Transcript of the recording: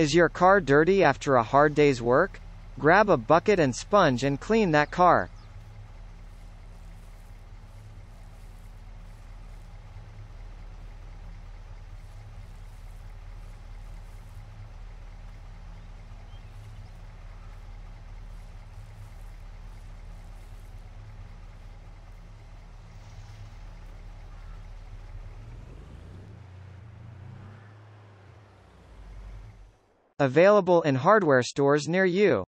Is your car dirty after a hard day's work? Grab a bucket and sponge and clean that car. Available in hardware stores near you.